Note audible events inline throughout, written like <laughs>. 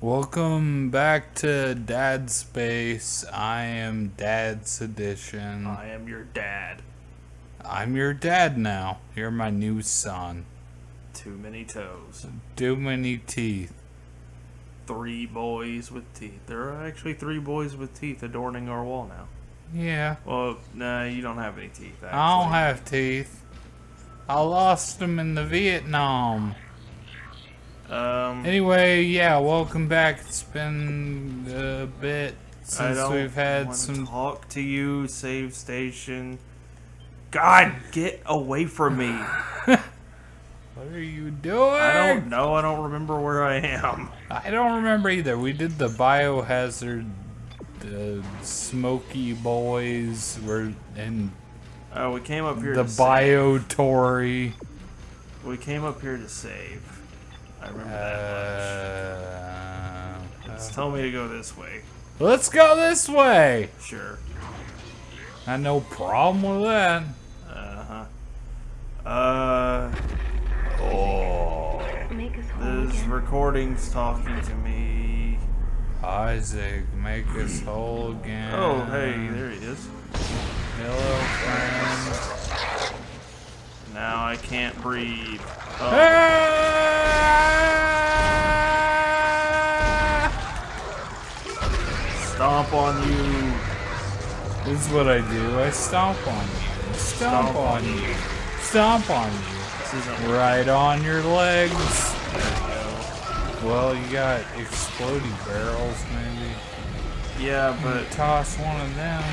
Welcome back to Dad Space. I am Dad Sedition. I am your dad. I'm your dad now. You're my new son. Too many toes. Too many teeth. Three boys with teeth. There are actually three boys with teeth adorning our wall now. Yeah. Well, nah, you don't have any teeth. Actually. I don't have teeth. I lost them in the Vietnam. Um, Anyway, yeah, welcome back. It's been a bit since we've had some. talk to you. Save station. God, get away from me! <laughs> What are you doing? I don't know. I don't remember where I am. I don't remember either. We did the biohazard, the Smoky Boys, were and Oh, we came up here. the to save. Biotory. We came up here to save. I remember that much. Uh, It's telling me to go this way. let's go this way. Sure. I no problem with that. Uh huh. Uh. Oh. Make us whole This recording's talking to me. Isaac, make us whole again. Oh, hey, there he is. Hello, friend. Now I can't breathe. Oh, stomp on you. This is what I do. I stomp on you. Stomp, Stomp on on you. Stomp on you. Isn't Right on your legs. There. Well, you got exploding barrels, maybe. Yeah, but Toss one of them.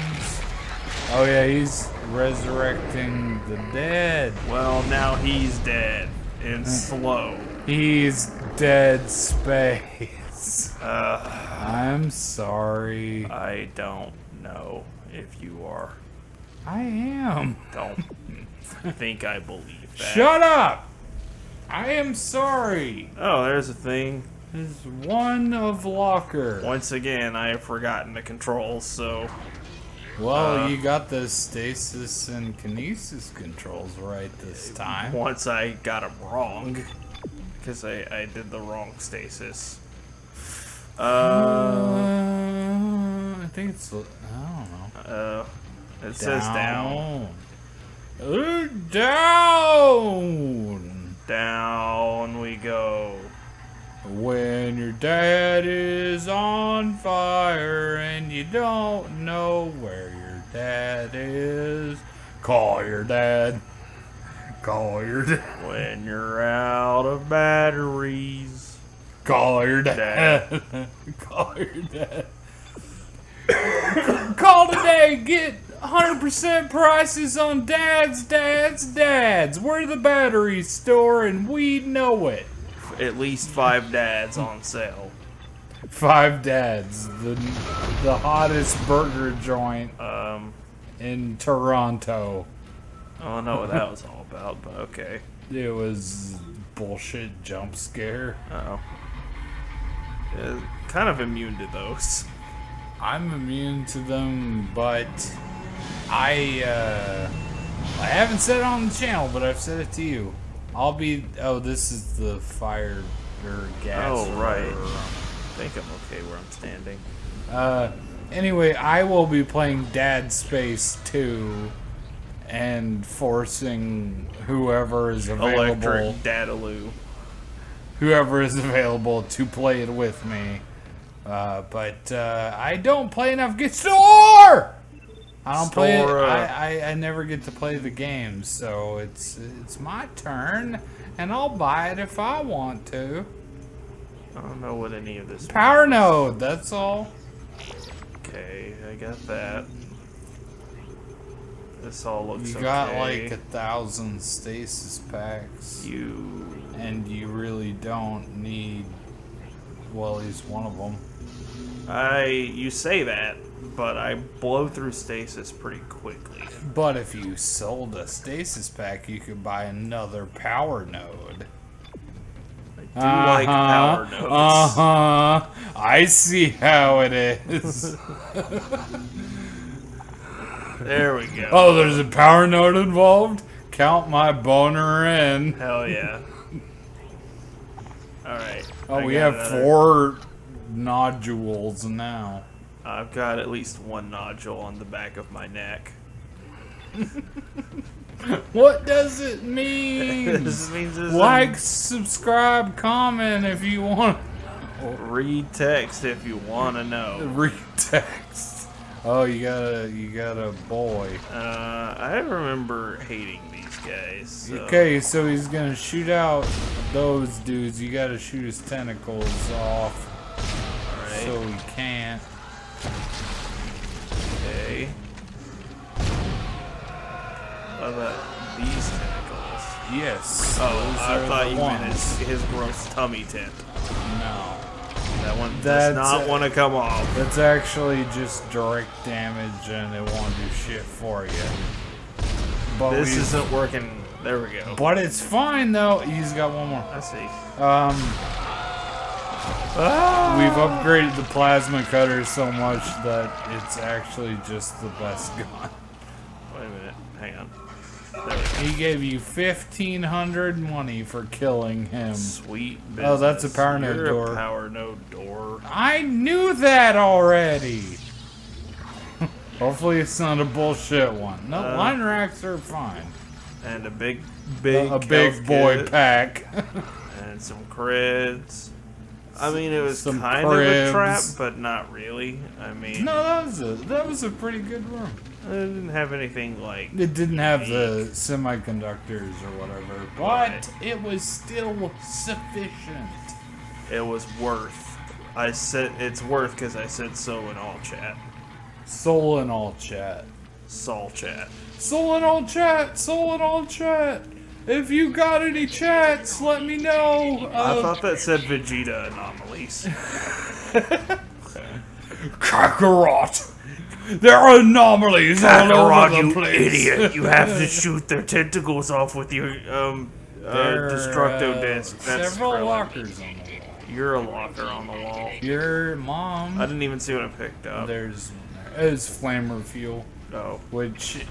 Oh yeah, he's resurrecting the dead. well, now he's dead and slow. He's dead space. Uh, I'm sorry. I don't know if you are. I am. Don't <laughs> think I believe Shut up! I am sorry. Oh, there's a thing. There's one of locker. Once again, I have forgotten the controls, so Well, Uh, you got the stasis and kinesis controls right this time. once I got them wrong, because I, I did the wrong stasis. Uh, Uh, I think it's. I don't know. uh, it says down. Down. Down we go. When your dad is on fire and you don't know where your dad is, call your dad. Call your dad. When you're out of batteries. Call your dad. <laughs> Call your dad. <coughs> Call today. Get 100% prices on dads, dads, dads. We're the battery store and we know it. At least five dads on sale. Five dads, the the hottest burger joint Um, in Toronto. I don't know what that was all about, but okay. It was bullshit jump scare. Oh. Uh, kind of immune to those. I'm immune to them, but I uh, I haven't said it on the channel, but I've said it to you. I'll be. Oh, this is the fire or gas. Oh, or right. whatever. I think I'm okay where I'm standing. Uh, anyway, I will be playing Dad Space 2 and forcing whoever is available, Electric Dadaloo. whoever is available to play it with me. Uh, but uh, I don't play enough. Get store. I don't play. It. I, I I never get to play the games, so it's it's my turn, and I'll buy it if I want to. I don't know what any of this. Power node. That's all. Okay, I got that. This all looks You okay. got like a thousand stasis packs, you. and you really don't need. Well, he's one of them. I. You say that, but I blow through stasis pretty quickly. But if you sold a stasis pack, you could buy another power node. I do like power nodes. Uh huh. I see how it is. <laughs> There we go. Oh, there's a power node involved? Count my boner in. Hell yeah. <laughs> Alright. Oh, I we have another- four nodules now. I've got at least one nodule on the back of my neck. What does it mean? <laughs> this means like, subscribe, comment if you want. read text if you want to know. <laughs> Read text. Oh, you got a you got a boy. Uh, I remember hating these guys. So. Okay, so he's gonna shoot out those dudes. You gotta shoot his tentacles off so he can't. What about these tentacles? Yes. Oh, those I are thought the you meant his, his gross tummy tent. No. That one That's, does not want to come off. That's actually just direct damage and it won't do shit for you. But This we- isn't working. There we go. But it's fine though. He's got one more. I see. Um, Ah! we've upgraded the plasma cutter so much that it's actually just the best <laughs> gun. Wait a minute. Hang on. There we go. He gave you fifteen hundred money for killing him. Sweet business. Oh, that's a power node You're door. A power node door. I knew that already. Hopefully it's not a bullshit one. No, Uh, line racks are fine. And a big, big, a big boy kit pack. and some creds. I mean, it was Some kind of a trap, but not really. I mean, no, that was a that was a pretty good room. It didn't have anything like. It didn't have the semiconductors or whatever, but Right. it was still sufficient. It was worth. I said it's worth because I said so in all chat. Soul in all chat. Sol chat. Soul in all chat. Soul in all chat. If you got any chats, let me know. I Uh, thought that said Vegeta anomalies. <laughs> Kakarot. There are anomalies all over the place. You have to <laughs> shoot their tentacles off with your um uh, There destructo are, uh, disc. That's several Krillin. lockers on the wall. You're a locker on the wall. Your mom. I didn't even see what I picked up. There's is flamer fuel, Oh. which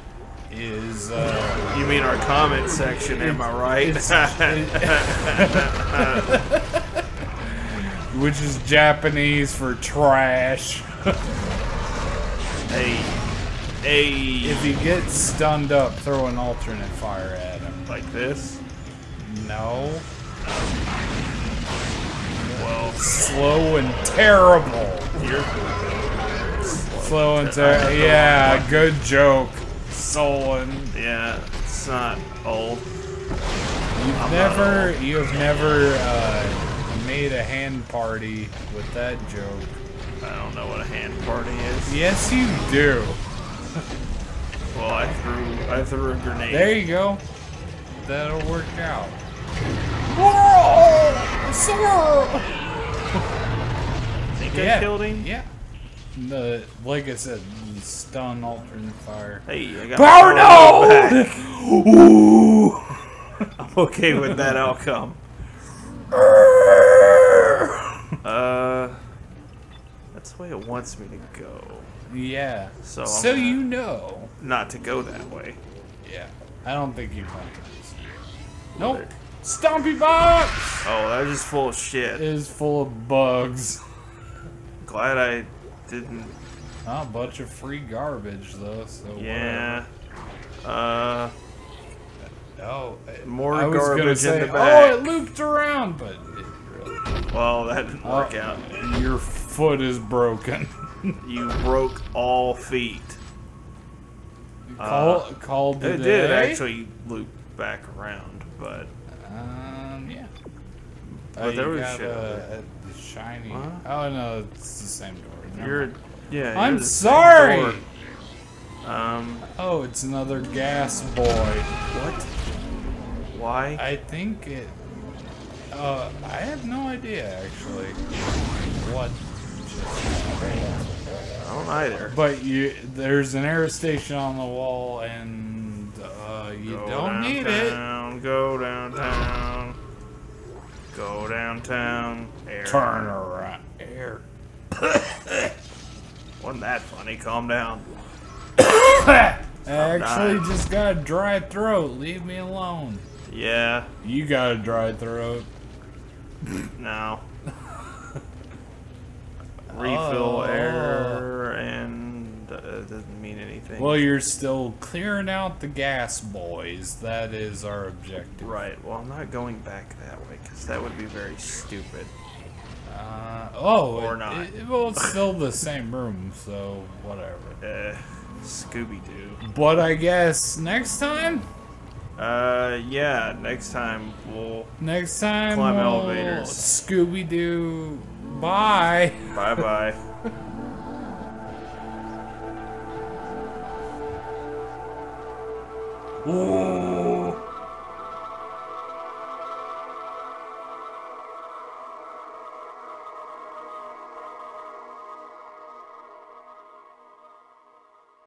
is uh, You mean our comment section, am I right? <laughs> <laughs> which is Japanese for trash. Hey. Hey. If he gets stunned up, throw an alternate fire at him. like this? No. Well, Slow and terrible. you're Slow and terrible. Yeah, good joke. Solon. Yeah, it's not old. You've I'm never, you have never uh, made a hand party with that joke. I don't know what a hand party is. Yes, you do. Well, I threw I threw a grenade. There you go. That'll work out. think Yeah. I killed him. Yeah. The, like I said, you stun alternate fire. Hey, I got Power my power node! back. Ooh! <laughs> <laughs> I'm okay with that outcome. <laughs> Uh, that's the way it wants me to go. Yeah. So So, I'm gonna- you know. Not to go that way. Yeah. I don't think you want this. Nope. Stompy box Oh, that was just full of shit. is full of bugs. <laughs> Glad I didn't. Oh, a bunch of free garbage though. So Yeah. Uh, whatever. Oh, More I garbage in say, the Oh, it looped around, but it really. well, that didn't work Oh, out. Your foot is broken. <laughs> You broke all feet. Call, called It today. did actually loop back around, but Um, yeah. But Oh, there you was got shit a, a shiny. What? Oh no, it's the same door. Never you're mind. yeah. you're I'm the same sorry. Um, Oh, it's another gas boy. what? Why? I think it. Uh, I have no idea actually. What? I don't either. But you, there's an air station on the wall, and uh, you Go don't need it. downtown, Go downtown. Go downtown. Air. Turn around. Air. <coughs> Wasn't that funny? Calm down. <coughs> I actually dying. just got a dry throat. Leave me alone. Yeah. You got a dry throat. No. Refill Oh. error and uh, doesn't mean anything. Well, you're still clearing out the gas, boys. That is our objective. right. Well, I'm not going back that way because that would be very stupid. Uh, oh, Or it- not. it- well, it's still the same room, so whatever. <laughs> Uh, Scooby Doo. But I guess next time, Uh, yeah. Next time we'll. next time, Climb we'll elevators. Scooby Doo. Bye. Bye bye. <laughs> Ooh.